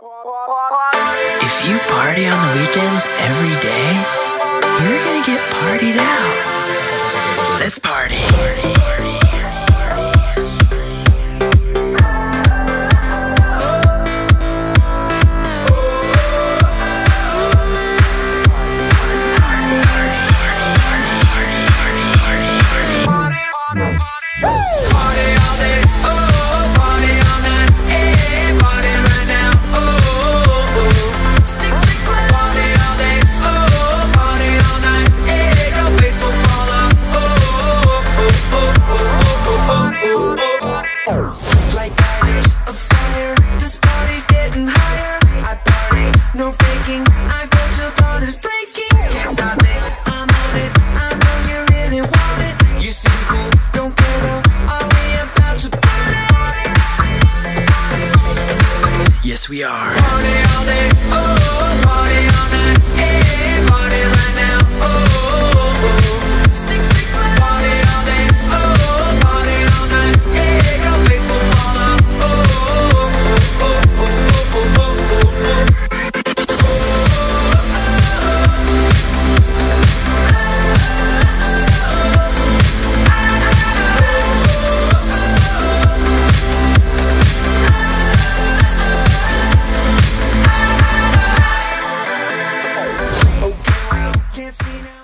If you party on the weekends every day, you're gonna get partied out. Let's party. Like fires of fire, this party's getting higher. I party, no faking. I go till dawn is breaking. Can't stop it, I'm on it. I know you really want it. You seem cool, don't care though. Are we about to party? Yes, we are. Party all day, oh, party all night, yeah. can't see now.